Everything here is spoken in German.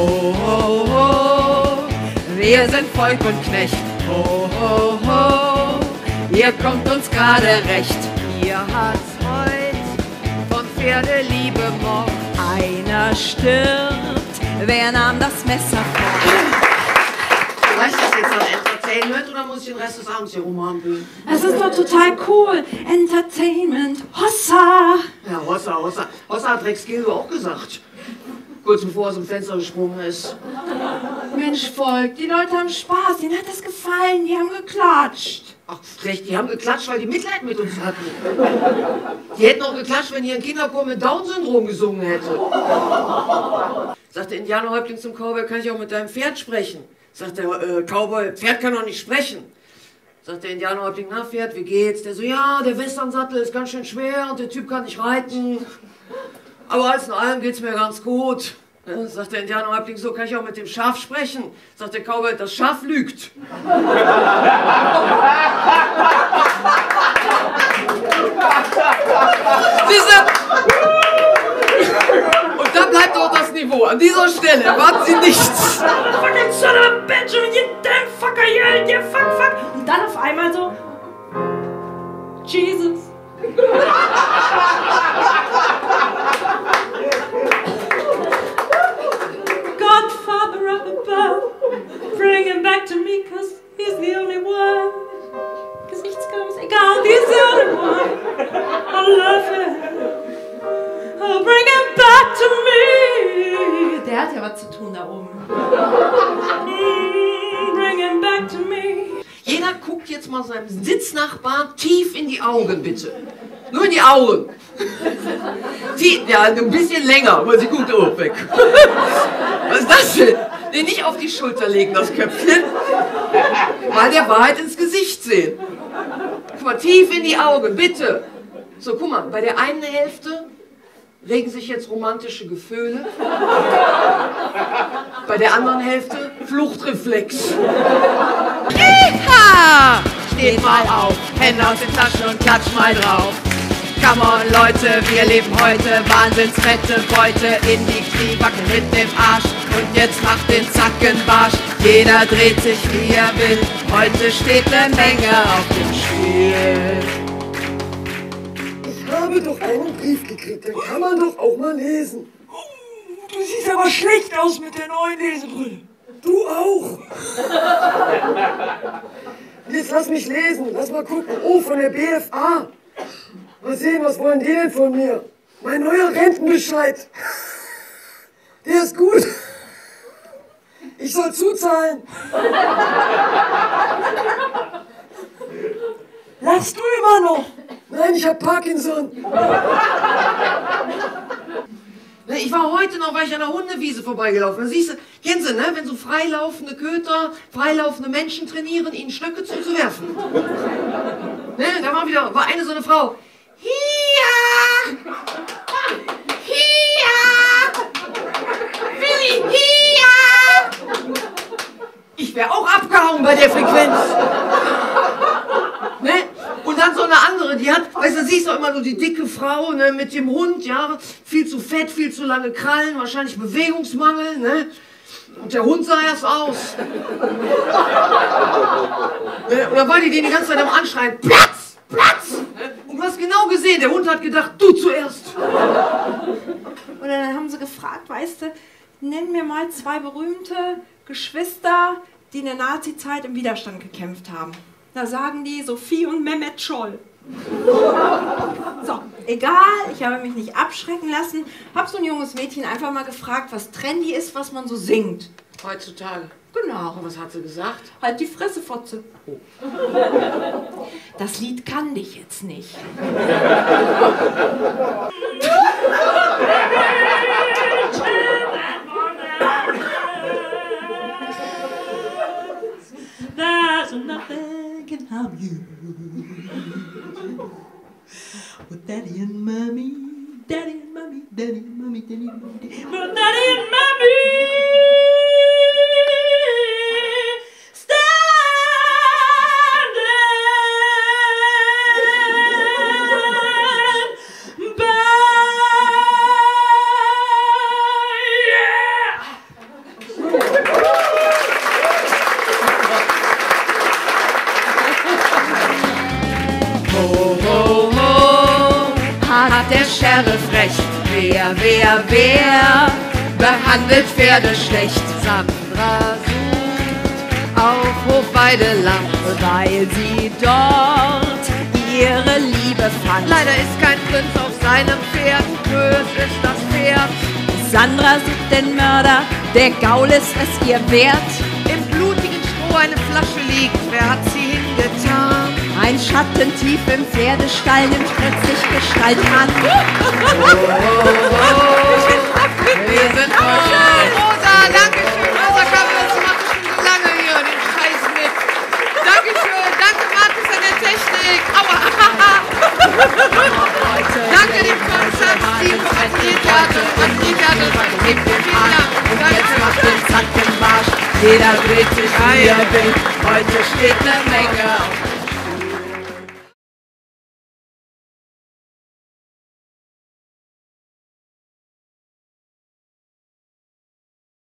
Ho, ho, ho, wir sind Volk und Knecht. Ho, ho, ho, ihr kommt uns gerade recht. Ihr habt's heut von Pferdeliebe Mord. Einer stirbt, wer nahm das Messer vor? Reicht das jetzt an Entertainment oder muss ich den Rest des Abends hier rumhampeln? Das ist doch total cool. Entertainment. Hossa. Ja, Hossa, Hossa. Hossa hat Rex Gildo auch gesagt. Kurz bevor er aus dem Fenster gesprungen ist. Mensch, Volk, die Leute haben Spaß. Denen hat das gefallen. Die haben geklatscht. Ach, recht, die haben geklatscht, weil die Mitleid mit uns hatten. Die hätten auch geklatscht, wenn hier ein Kinderchor mit Down-Syndrom gesungen hätte. Sagt der Indianerhäuptling zum Cowboy, kann ich auch mit deinem Pferd sprechen? Sagt der äh, Cowboy, Pferd kann doch nicht sprechen. Sagt der Indianerhäuptling, na Pferd, wie geht's? Der so, ja, der Westernsattel ist ganz schön schwer und der Typ kann nicht reiten. Aber alles in allem geht's mir ganz gut. Ja, sagt der Indianerhäuptling, so kann ich auch mit dem Schaf sprechen. Sagt der Cowboy, das Schaf lügt. Siehste? Und da bleibt auch das Niveau. An dieser Stelle erwarten Sie nichts. Fucking son of a Benjamin, you damn fucker, you, you fuck, fuck. Und dann auf einmal so, Jesus. Der hat ja was zu tun da oben. Mm, bring him back to me. Jeder guckt jetzt mal seinem Sitznachbarn tief in die Augen, bitte. Nur in die Augen. Die, ja, ein bisschen länger, weil sie gut oh, weg. Was ist das denn? Nee, nicht auf die Schulter legen, das Köpfchen. Mal der Wahrheit ins Gesicht sehen. Guck mal, tief in die Augen, bitte. So, guck mal, bei der einen Hälfte regen sich jetzt romantische Gefühle. Bei der anderen Hälfte Fluchtreflex. Ha! Steht mal auf, Hände aus den Taschen und klatscht mal drauf. Come on, Leute, wir leben heute Wahnsinnsfette Beute in die Knie, wackeln mit dem Arsch und jetzt macht den Zackenbarsch. Jeder dreht sich wie er will, heute steht eine Menge auf dem Spiel. Ich habe doch einen Brief gekriegt, den kann man doch auch mal lesen. Du siehst aber schlecht aus mit der neuen Lesebrille. Du auch. Jetzt lass mich lesen, lass mal gucken. Oh, von der BFA. Mal sehen, was wollen die denn von mir? Mein neuer Rentenbescheid. Der ist gut. Ich soll zuzahlen. Lachst du immer noch? Nein, ich hab Parkinson. Ne, Ich war heute noch, war ich an der Hundewiese vorbeigelaufen. Da siehst du, kennen Sie, ne, wenn so freilaufende Köter, freilaufende Menschen trainieren, ihnen Stöcke zuzuwerfen. Ne, da war wieder, war eine so eine Frau. Hier! Hier! Willi, hier! Ich wäre auch abgehauen bei der Frequenz. Ne? Und dann so eine andere, die hat, weißt du, siehst du immer nur die dicke Frau ne, mit dem Hund, ja, viel zu fett, viel zu lange Krallen, wahrscheinlich Bewegungsmangel, ne? Und der Hund sah erst aus. ne? Und dann war die den die ganze Zeit am Anschreien, Platz, Platz! Ne? Und du hast genau gesehen, der Hund hat gedacht, du zuerst. Und dann haben sie gefragt, weißt du, nenn mir mal zwei berühmte Geschwister, die in der Nazi-Zeit im Widerstand gekämpft haben. Da sagen die Sophie und Mehmet Scholl. So, egal, ich habe mich nicht abschrecken lassen, hab so ein junges Mädchen einfach mal gefragt, was trendy ist, was man so singt. Heutzutage. Genau. Und was hat sie gesagt? Halt die Fresse, Fotze. Das Lied kann dich jetzt nicht. you. With daddy and mommy, daddy and mommy, daddy and mommy, daddy and mommy, daddy and mommy. Pferde frech. Wer, wer, wer behandelt Pferde schlecht? Sandra sucht auf Hofweideland, weil sie dort ihre Liebe fand. Leider ist kein Prinz auf seinem Pferd, bös ist das Pferd. Sandra sucht den Mörder, der Gaul ist es ihr wert. Im blutigen Stroh eine Flasche liegt, wer hat sie hingetan? Ein Schatten tief im Pferdestall nimmt plötzlich Gestalt an. Wir sind voll. Rosa, danke schön. Rosa Kappels macht schon so lange hier den Scheiß mit. Dankeschön. Danke Markus an der Technik. Aua. danke dem Konzertteam vom Ateliertheater. Ateliertheater. Vielen Dank. Macht den Zack im Marsch, jeder dreht sich wie er will. Heute steht eine Menge auf